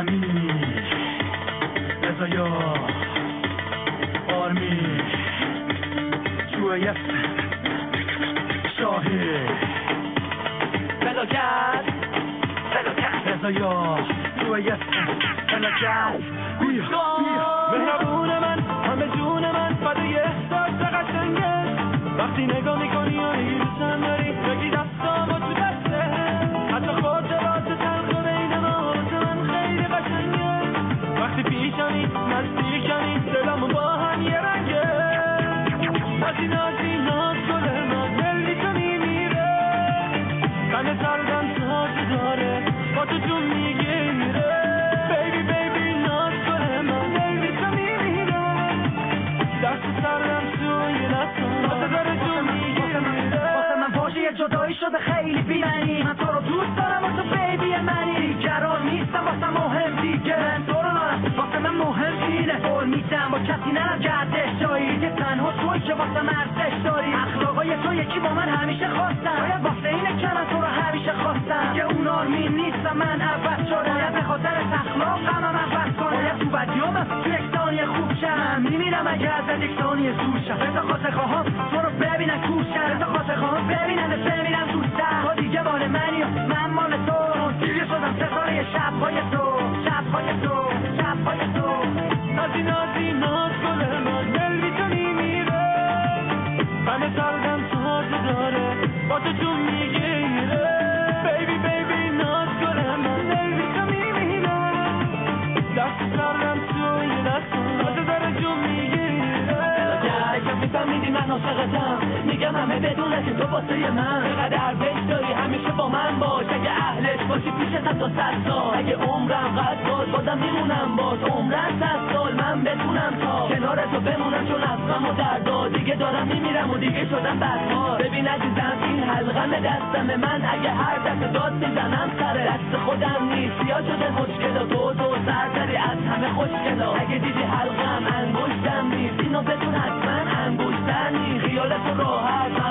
امیر رضایا آرمی جویت شاهی فلاکت فلاکت رضایا جویت فلاکت بیا بیا مهربون من وقتی پیشمی نزدیکمی دلمو با هم یه رنگه نازی نازی ناز گل من دل بی تو میمیره تن سردم تاج داره با تو جون می‌گیره بیبی بیبی ناز گل من دل بی تو میمیره دست سردم توی دستم واسه داره جون می‌گیره واسه من واژه جدایی شده خیلی بیمنی من تو قول میدم با کسی نرم گردش جایی که تنها توی که واسه من ارزش داری. اخلاقای تو یکی با من همیشه خواستم باید واسه اینه که تو رو همیشه خواستم؟ که اون آرمین نیستم من عوض شدم. باید به خاطر اخلاق غمم عوض کنم. باید تو بدیامم تو یک ثانیه خوب شم. میمیرم اگه از یک ثانیه دور شم. بذار خاطر خواهم تو رو ببینن کوشم بذار خاطر خواهم ببینن بمیرم دوستم تو دیگه مال منی و من مال تو. دیگه شدم ستاره شبهای تو میگم همه بدونه که تو واسه من چقدر ارزش داری همیشه با من باش اگه اهلش باشی پیشتم تا صد سال اگه عمرم قد شد بازم میمونم باز عمرم سال من بتونم تا کنار تو بمونم چون از غم و دردا. دیگه دارم میمیرم و دیگه شدم بدکار ببین عزیزم این حلقم دستم من. اگه هر دفعه داد می‌زنم سر دست خودم نیست. یا شده مشکل و تو تو سرداری از همه خوشگلا اگه دیدی حلقم انگشتم نیست. اینو بدون حتما انگشتر نیست. خیالت راحت.